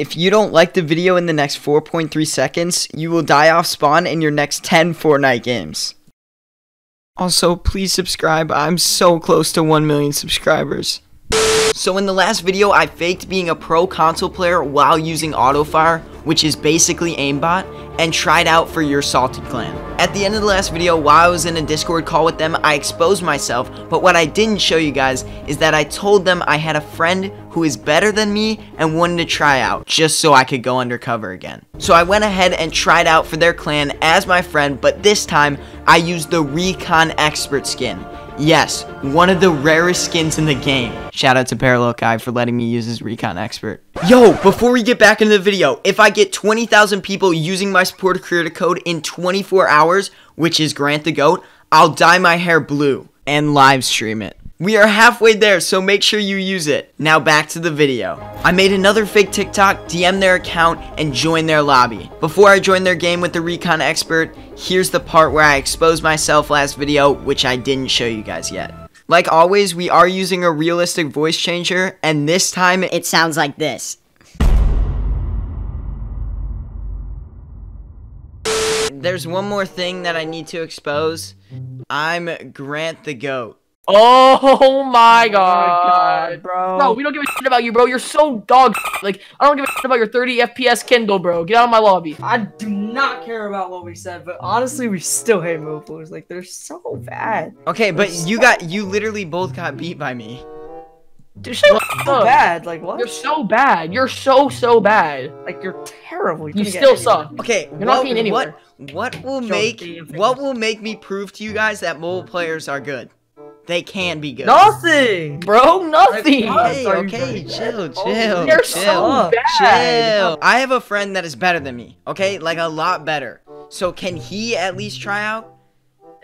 If you don't like the video in the next 4.3 seconds, you will die off spawn in your next 10 Fortnite games. Also, please subscribe. I'm so close to 1 million subscribers. So in the last video, I faked being a pro console player while using autofire, which is basically aimbot, and tried out for your salty clan. At the end of the last video, while I was in a Discord call with them, I exposed myself, but what I didn't show you guys is that I told them I had a friend who is better than me and wanted to try out, just so I could go undercover again. So I went ahead and tried out for their clan as my friend, but this time, I used the Recon Expert skin. Yes, one of the rarest skins in the game. Shout out to Parallel Guy for letting me use his Recon Expert. Yo, before we get back into the video, if I get 20,000 people using my supporter creator code in 24 hours, which is Grant the Goat, I'll dye my hair blue and live stream it. We are halfway there, so make sure you use it. Now back to the video. I made another fake TikTok, DM their account, and join their lobby. Before I join their game with the Recon Expert, here's the part where I exposed myself last video, which I didn't show you guys yet. Like always, we are using a realistic voice changer, and this time It sounds like this. there's one more thing that I need to expose. I'm Grant the Goat. Oh, oh my god. bro. Bro, we don't give a shit about you, bro. You're so dog. Like, I don't give a shit about your 30 FPS Kindle, bro. Get out of my lobby. I do not care about what we said, but honestly, we still hate Mooflers. Like, they're so bad. Okay, but you got you literally both got beat by me. Dude, so up? bad. Like, what? You're so bad. You're so, so bad. like, you're terrible. You couldn't still suck. Okay, You're not what, being anywhere. What, what will Show make what will make me prove to you guys that mobile players are good? They can be good. Nothing. Bro, nothing. Like, Hey, Are okay, good? chill, Oh, chill, You're chill, so bad. chill. I have a friend that is better than me. Okay, like a lot better. So can he at least try out?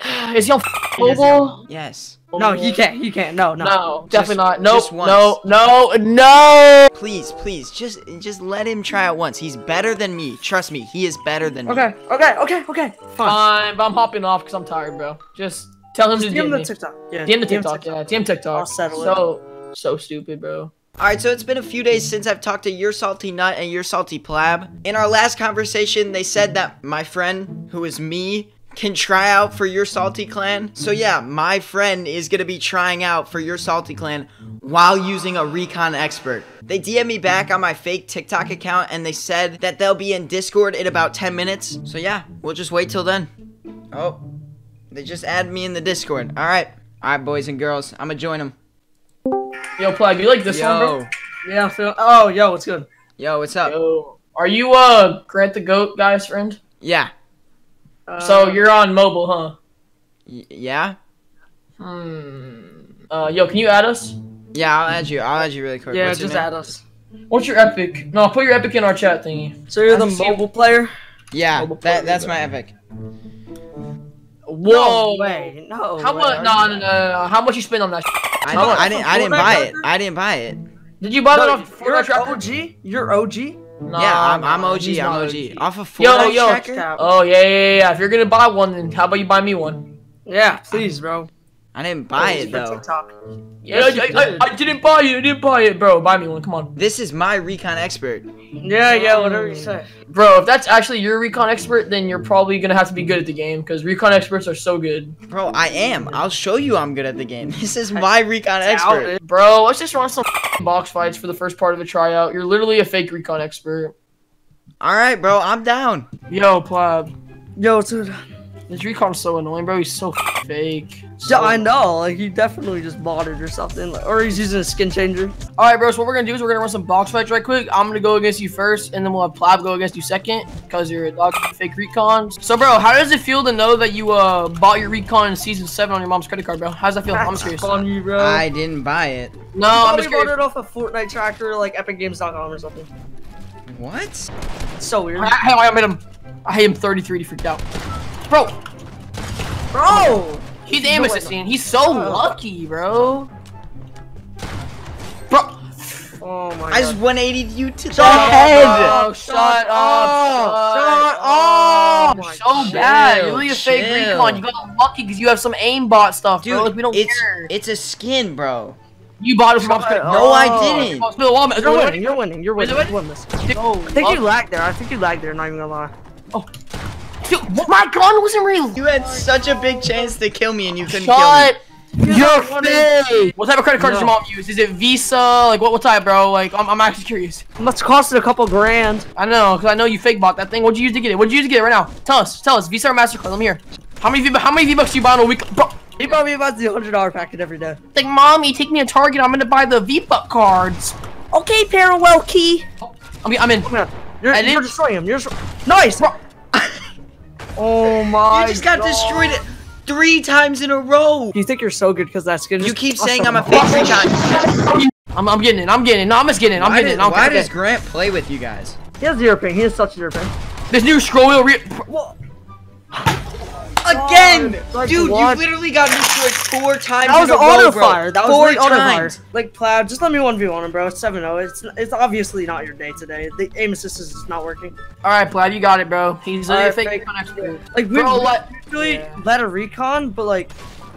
Is he on f- mobile? Yes. No, he can't. He can't. No, no. No, definitely Just- not. Nope. No, no, no. Please, please, just just let him try out once. He's better than me. Trust me, he is better than me. Okay. Okay. Okay. Okay. Fine. Fine, but I'm hopping off because I'm tired, bro. Just tell him Just to give DM the. TikTok. Yeah. DM the give him TikTok, yeah. DM TikTok. I'll settle it. so, so stupid, bro. Alright, so it's been a few days since I've talked to Your Salty Nut and Your Salty Plab. In our last conversation, they said that my friend, who is me, can try out for Your Salty Clan. So yeah, my friend is gonna be trying out for Your Salty Clan while using a Recon Expert. They DM me back on my fake TikTok account and they said that they'll be in Discord in about 10 minutes. So yeah, we'll just wait till then. Oh, they just added me in the Discord. Alright. Alright, boys and girls, I'm gonna join them. Yo, Plug, you like this one, bro? Yo, Yeah. So, oh, yo, what's good? yo, what's up? Yo. Are you, uh, Grant the Goat guy's friend? Yeah. so Uh, you're on mobile, huh? Y- yeah? Hmm. Uh, yo, can you add us? Yeah, I'll add you. I'll add you really quick. Yeah, What's just add us. What's your epic? No, put your epic in our chat thingy. So you're As the mobile player? Yeah, Mobile that, that's bro. my epic. Whoa. No way. No. How way. much? No, no, no, no. How much you spend on that? I, How didn't. I didn't. I didn't buy it. I didn't buy it. Did you buy that No, off you're Fortnite Tracker? OG? You're OG? Nah, yeah, I'm, I'm OG. I'm not OG. Off of Yo, Fortnite yo. tracker. Cap. Oh yeah, yeah, yeah, yeah. If you're gonna buy one, then how about you buy me one? Yeah, please, bro. I didn't buy Please it for though. TikTok. Yeah, I, did. I, I didn't buy it. I didn't buy it, bro. Buy me one. Come on, This is my recon expert. Yeah, yeah, whatever you say. bro. If that's actually your recon expert, then you're probably gonna have to be good at the game because recon experts are so good, Bro, I am. I'll show you I'm good at the game. This is my recon expert. it. bro. Let's just run some box fights for the first part of a tryout. You're literally a fake recon expert. All right, bro. I'm down. Yo, Plab. Yo, dude. This recon's so annoying, bro. He's so fake. Yeah, I know. Like, he definitely just modded or something. like- Or he's using a skin changer. All right, bro. So what we're gonna do is we're gonna run some box fights right quick. I'm gonna go against you first, and then we'll have Plab go against you second, because you're a dog fake recon. So, bro, how does it feel to know that you uh bought your recon in season seven on your mom's credit card, bro? How does that feel? I'm serious. on you, bro. I didn't buy it. No, I'm Probably just bought it off a Fortnite tracker, like EpicGames.com or something. What? It's so weird. I, I, I made him. I hate him 33 to freaked out. Bro, Bro! He's No aim assisting. He's so Oh. lucky, bro. Bro, Oh my god. I just 180'd you to the Shut up, head. bro, shut up. Shut up. up. So bad. You're really a fake chill. recon. You got lucky because you have some aimbot stuff, Dude, bro. Like, we don't it's care. it's a skin, bro. You bought it from upstairs. No, I Oh. didn't. Oh, spill the. You're winning. You're winning. You're winning. You win this. Oh, I think you lagged there. I think you lagged there. Not even gonna lie. Oh. Dude, my gun wasn't real. You had such a big chance to kill me and you couldn't Shut You're your face. What type of credit card does your mom use? Is it Visa? Like what? What type, bro? Like I'm, I'm actually curious. Must cost it a couple grand. I know, cause I know you fake bought that thing. What'd you use to get it? What'd you use to get it right now? Tell us. Tell us. Visa or Mastercard? Let me hear. How many V? How many V bucks you buy in a week, bro? He probably buys the hundred dollar packet every day. Like, mommy, take me to Target. I'm gonna buy the V buck cards. Okay, Parallel Key. Oh, I'm, I'm in. Come here. You're, I you're destroying him. You're destroy- nice. Oh my. You just got God. destroyed three times in a row. You think you're so good because that skin? You keep cost saying I'm a lot. fake recon. I'm, I'm getting it. I'm getting it. No, I'm just getting it. I'm Why, getting it. I'm why okay. does Grant play with you guys? He has zero ping. He has such zero ping. this new scroll wheel? Re- Again, like dude, what? you literally got destroyed four times That was auto row, fire. That was four the auto fire. Like Cloud, just let me one v one him, bro. It's 7-0. It's it's obviously not your day today. The aim assist is not working. All right, Plaid, you got it, bro. He's a Alright, fake fake- recon expert. Like we Bro, what? really Yeah. let a recon, but like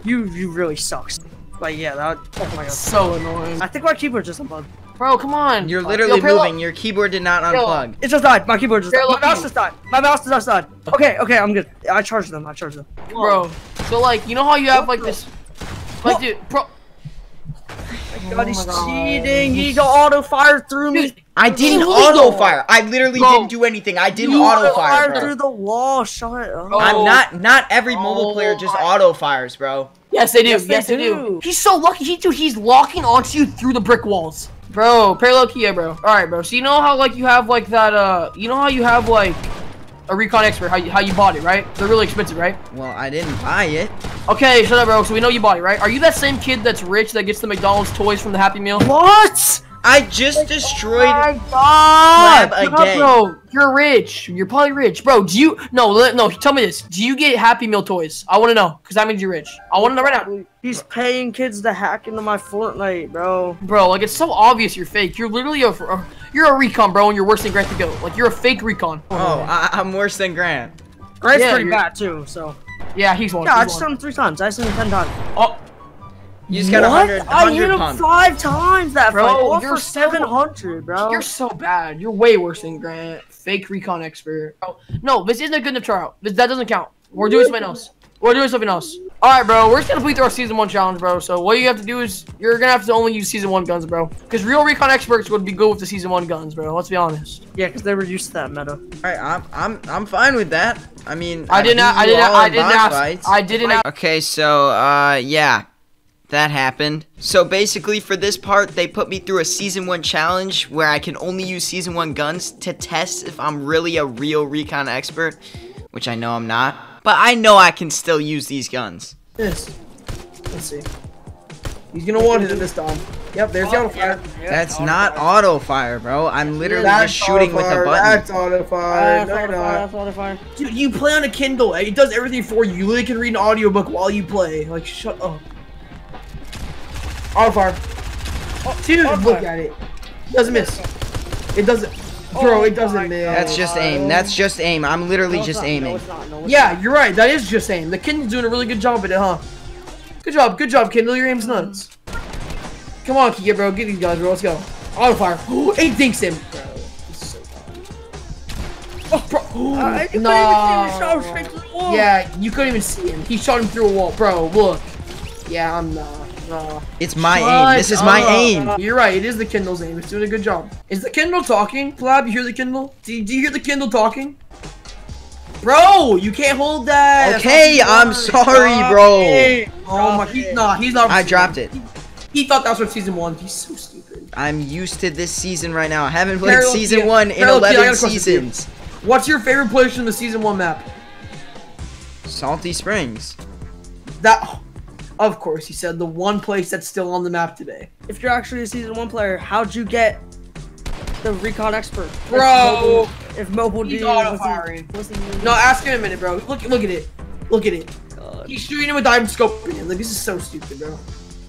you you really sucks. Like yeah, that. Oh my god. So annoying. I think my keyboard just unplugged. Bro, come on. You're literally Parallel- moving. Your keyboard did not Yo. unplug. It just died. My keyboard just They're died. My mouse just died. My mouse just died. Okay, okay, I'm good. I charged them. I charged them. Bro, so like, you know how you have like this, like, What? dude, bro. God, he's Oh my God. cheating. He got auto fired through me. I didn't auto fire. I literally Bro. didn't do anything. I didn't You auto Auto fire, fired bro. through the wall. Shut up. I'm not. Not every oh mobile Oh player just my- auto fires, bro. Yes, they do. Yes, Yes, they they, do. do. He's so lucky. He, dude, he's locking onto you through the brick walls. Bro, parallel Kia, bro. All right, bro. So you know how like you have like that uh, you know how you have like a recon expert, how you how you bought it, right? They're really expensive, right? Well, I didn't buy it. Okay, shut up, bro. So we know you bought it, right? Are you that same kid that's rich that gets the McDonald's toys from the Happy Meal? What? I just destroyed. Oh my god! Crab Shut up, again. bro. You're rich. You're probably rich, bro. Do you? No, no. Tell me this. Do you get Happy Meal toys? I want to know, cause that means you're rich. I want to know right now, He's paying kids to hack into my Fortnite, bro. bro. Like it's so obvious you're fake. You're literally a, a you're a recon, bro, and you're worse than Grant the Goat. Like you're a fake recon. Oh, I, I'm worse than Grant. Grant's Yeah, pretty bad too, so. Yeah, he's one. Yeah, I he's just one. hit him three times. I just hit him ten times. Oh, You just got a What? hundred, I hit him pump. five times that Bro, fight. All you're for so- 700, bro. you're so bad. You're way worse than Grant. Fake recon expert. Oh, no, this isn't a good enough trial. This, that doesn't count. We're doing something else. We're doing something else. All right, bro. We're just gonna complete through our season one challenge, bro. So what you have to do is you're gonna have to only use season one guns, bro. Because real recon experts would be good with the season one guns, bro. Let's be honest. Yeah, because they were used to that meta. Alright, I'm, I'm, I'm fine with that. I mean, I didn't. I didn't. I didn't boss ask. fights. I didn't. Okay, so uh yeah. That happened. So basically for this part, they put me through a season 1 challenge where I can only use season 1 guns to test if I'm really a real recon expert, which I know I'm not. But I know I can still use these guns. This. Let's see. He's gonna one hit it this time. Yep. There's the auto fire. That's not auto fire, bro. I'm literally just shooting with a button. That's auto fire. No, you're not. Dude, you play on a Kindle. It does everything for you. You literally can read an audiobook while you play. Like, shut up. Auto fire. Oh, dude, auto look fire. at it. It doesn't miss. It doesn't. Bro, it doesn't miss. That's just aim. That's just aim. I'm literally just aiming. Yeah, you're right. That is just aim. The Kindle's doing a really good job at it, huh? Good job. Good job, Kindle. Your aim's nuts. Come on, Kia, bro. Get these guys, bro. Let's go. Auto fire. Oh, it dinks him. Bro, so. Oh, bro. Uh, nah. couldn't even see him, he shot straight through the wall. Yeah, you couldn't even see him. He shot him through a wall, bro. Look. Yeah, I'm not. Nah. It's my Shut aim. This is my up. aim. You're right. It is the Kindle's aim. It's doing a good job. Is the Kindle talking? Plab, you hear the Kindle? Do, do you hear the Kindle talking? Bro, you can't hold that. Okay, I'm sorry, Stop bro. it. Oh my, he, nah, he's not. I dropped it. He thought that was what season one. He's so stupid. I'm used to this season right now. I haven't played Parallel season Kia- one in Parallel Kia, 11 a question for you. seasons. What's your favorite place from the season one map? Salty Springs. That, of course, he said the one place that's still on the map today. If you're actually a season one player, how'd you get the recon expert? If Bro. mobile- if mobile He's D auto firing. wasn't- No, ask him in a minute, bro. Look, look at it. Look at it. God. He's shooting him with diamond scoping him. Like this is so stupid, bro.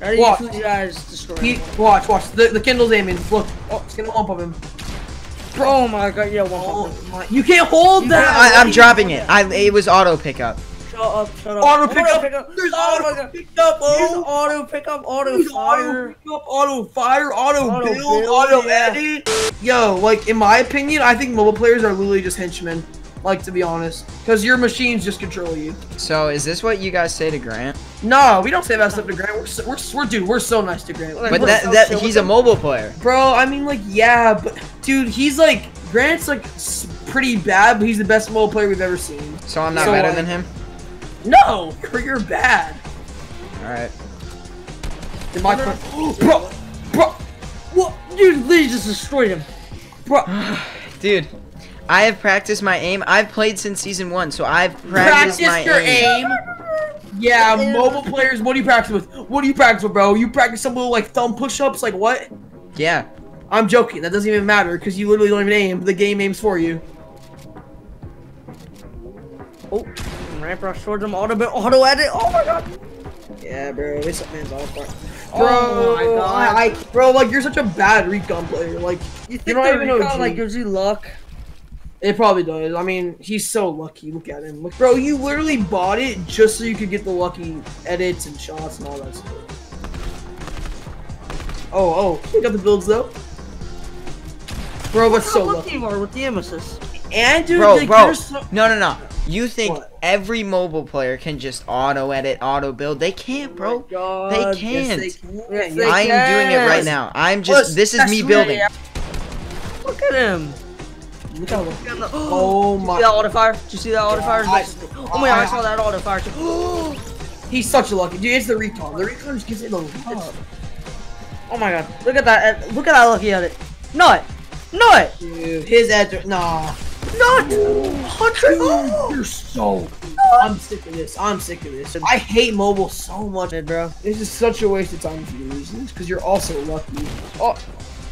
How you Watch. you guys destroy He watch, watch. The the Kindle's aiming. Look, oh, it's gonna lump of him. Oh my god, yeah, one Oh pump. my! You can't hold that. I, I'm dropping it. I it was auto pickup. Shut up, shut up. Auto pickup. pickup. There's Oh auto my God. pickup. There's Oh, auto pickup, auto fire. Auto pickup, auto fire, auto, Auto build, build, auto yeah. edit. Yo, like in my opinion, I think mobile players are literally just henchmen. Like to be honest, because your machines just control you. So is this what you guys say to Grant? No, we don't say that stuff to Grant. We're, so, we're, we're dude, we're so nice to Grant. Like, But that, so that chill he's a mobile player. bro. I mean, like, yeah, but dude, he's like Grant's like pretty bad, but he's the best mobile player we've ever seen. So I'm not So, better like- than him. No, you're bad. All right. In my bro, bro, What? Dude, Lee just destroyed him. bro. Dude, I have practiced my aim. I've played since season one, so I've practiced Practice my your aim. aim. Yeah, mobile players. What do you practice with? What do you practice with, bro? You practice some little like thumb push-ups, like what? Yeah. I'm joking. That doesn't even matter because you literally don't even aim. The game aims for you. Oh, ramp rush towards him, auto, auto edit. Oh my god. Yeah, bro. This man's all part. Oh Bro, my God. I, I- bro, like you're such a bad recon player. Like You think You're not the even recon OG. like gives you luck? it probably does. I mean, he's so lucky. Look at him. Look, bro, you literally bought it just so you could get the lucky edits and shots and all that stuff. Oh, oh, you got the builds though. Bro, what's so How lucky lucky. you are with the aim assist. And dude, Bro, like, bro. you're so- No, no, no. You think What? every mobile player can just auto edit, auto build? They can't, bro. Oh god, They can't. they can. Yes, they I'm doing it right now. I'm Plus, just. This is that's me right. building. Look at him. Look how Look at the- Oh Did you my- see that auto fire? Did you see that auto fire? I- oh my god, I saw that auto fire too. He's such a lucky dude. It's the recon. The recon just gives it the love. Oh my god, look at that! Look at that lucky edit. Nut, nut, Dude, his edge. Nah. Nut. Hundred. Dude, you're so. I'm sick of this. I'm sick of this. I hate mobile so much. bro. This is such a waste of time for you reasons because you're also lucky. Oh,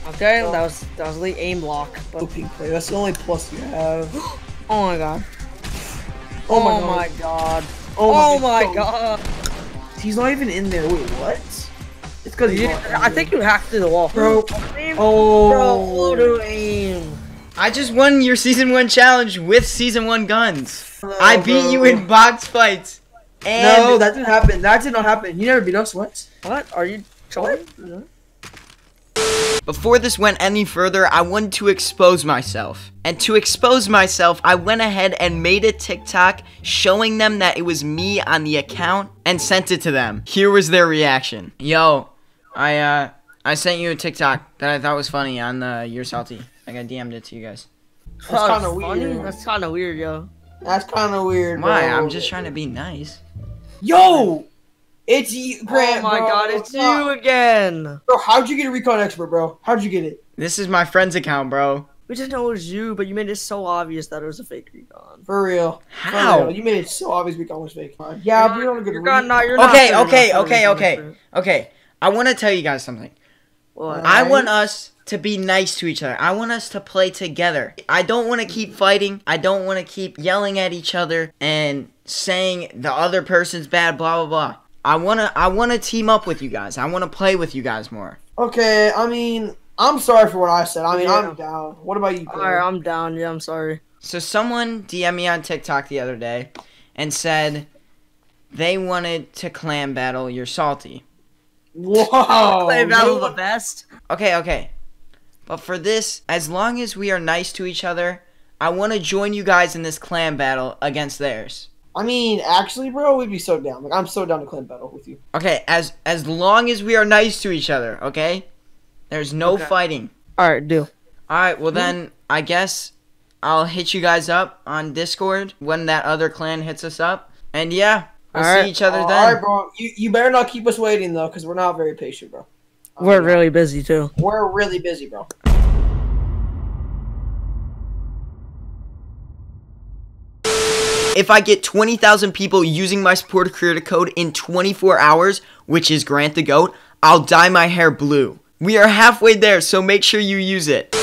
okay, that was that was the aim lock. But play. That's the only plus you have. oh my god. Oh my Oh god. my god. Oh Oh my oh my god. He's not even in there. Wait, what? It's because he's You- not in I think you hacked through the wall. Bro. Oh. Bro, auto aim. I just won your season one challenge with season one guns. I No, beat you in box fights. And No, that didn't happen. That did not happen. You never beat us once. What? Are you what? Before this went any further, I wanted to expose myself. And to expose myself, I went ahead and made a TikTok showing them that it was me on the account and sent it to them. Here was their reaction. Yo, I uh I sent you a TikTok that I thought was funny on uh, the Your Salty. Like I DM'd it to you guys. That's Oh, kinda funny? weird. That's kind of weird, yo. That's kind of weird. Why? bro. I'm just trying to be nice. Yo, it's you, Grant. oh my bro. god, it's Bro, you again. Bro, how'd you get a recon expert, bro? How'd you get it? This is my friend's account, bro. We didn't know it was you, but you made it so obvious that it was a fake recon. For real. For How? real. You made it so obvious recon was fake. Yeah, but you're on a good You're recon. not, you're not Okay, okay, enough for a okay, okay. Okay, I want to tell you guys something. What? I want us to be nice to each other. I want us to play together. I don't want to keep fighting. I don't want to keep yelling at each other and saying the other person's bad, blah blah blah. I wanna I wanna team up with you guys. I wanna play with you guys more. Okay, I mean, I'm sorry for what I said. I mean, Yeah. I'm down. What about you? Cole? Alright, I'm down. Yeah, I'm sorry. So someone DM me on TikTok the other day and said they wanted to clan battle your salty. Whoa. Play battle you- the best. Okay, okay. But for this, as long as we are nice to each other, I want to join you guys in this clan battle against theirs. I mean, actually, bro, we'd be so down. Like, I'm so down to clan battle with you. Okay, as as long as we are nice to each other, okay? There's no Okay. fighting. Alright, deal. All right, well hmm? then I guess I'll hit you guys up on Discord when that other clan hits us up. And yeah, we'll All right. see each other All then. right, bro. You, you better not keep us waiting, though, because we're not very patient, bro. We're really busy too. We're really busy, bro. If I get 20,000 people using my supporter creator code in 24 hours, which is Grant the Goat, I'll dye my hair blue. We are halfway there, so make sure you use it.